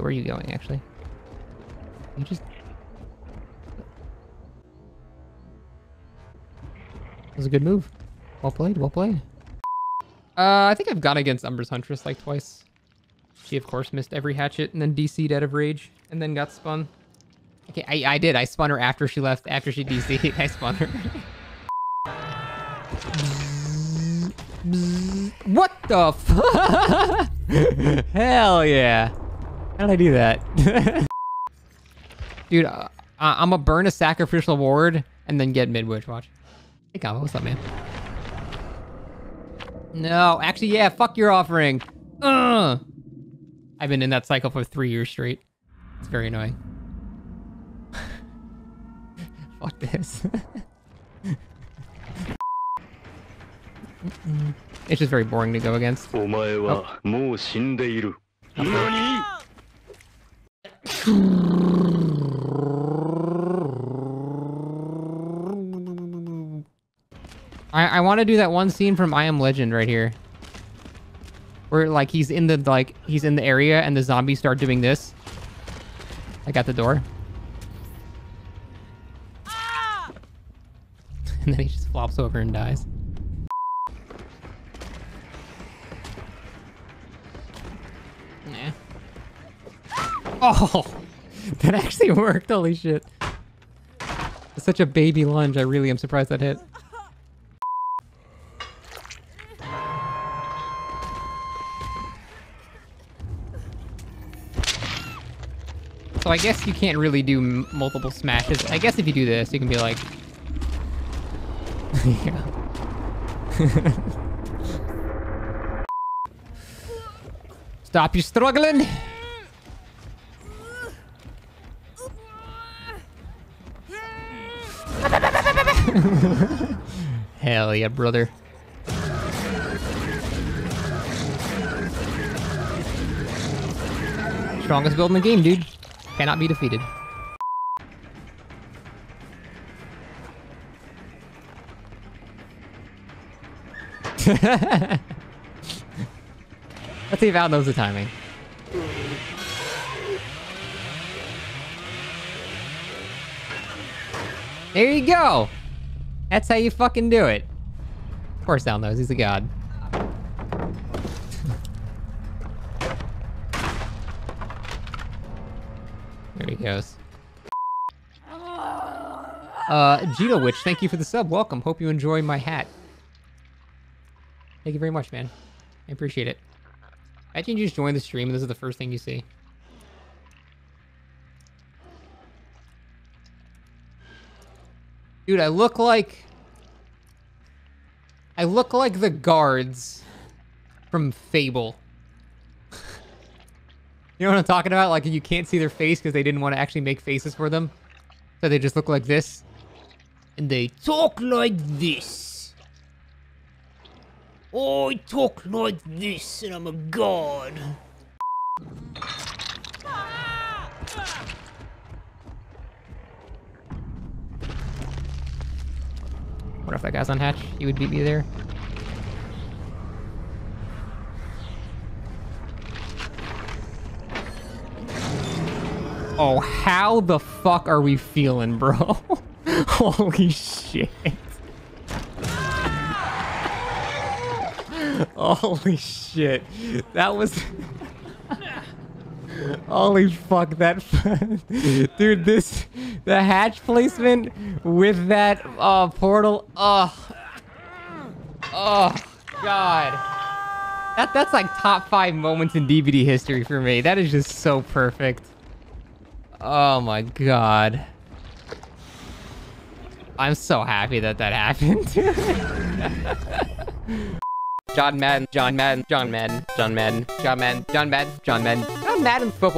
are you going, actually? You just... That was a good move. Well played, well played. Uh, I think I've gone against Umber's Huntress like twice. She, of course, missed every hatchet and then DC'd out of rage and then got spun. Okay, I, I did. I spun her after she left, after she DC'd. I spun her. what the fuck? Hell yeah. How did I do that? Dude, uh, I'm gonna burn a sacrificial ward and then get Midwich. Watch. Hey, Kava, what's up, man? No, actually, yeah, fuck your offering. Ugh. I've been in that cycle for three years straight. It's very annoying. fuck this. it's just very boring to go against. お I, I want to do that one scene from I Am Legend right here. Where, like, he's in the, like, he's in the area and the zombies start doing this. I got the door. Ah! and then he just flops over and dies. Oh! That actually worked, holy shit. It's such a baby lunge, I really am surprised that hit. So I guess you can't really do multiple smashes. I guess if you do this, you can be like... yeah. Stop you struggling! Hell yeah, brother. Strongest build in the game, dude. Cannot be defeated. Let's see if Al knows the timing. There you go! That's how you fucking do it. Of course Al knows, he's a god. there he goes. Uh, Gino Witch, thank you for the sub. Welcome. Hope you enjoy my hat. Thank you very much, man. I appreciate it. Imagine you just joined the stream and this is the first thing you see. Dude, I look like... I look like the guards from Fable. you know what I'm talking about? Like, you can't see their face because they didn't want to actually make faces for them. So they just look like this. And they talk like this. Oh, I talk like this and I'm a god. Ah! What if that guy's on hatch? He would beat me there. Oh, how the fuck are we feeling, bro? Holy shit. Holy shit. That was... Holy fuck, that... Dude, this... The hatch placement with that uh, portal... Oh. Oh, God. That, that's like top five moments in DBD history for me. That is just so perfect. Oh my God. I'm so happy that that happened. John Madden, John Madden, John Madden, John Madden, John Madden, John Madden, John Madden, Madden football.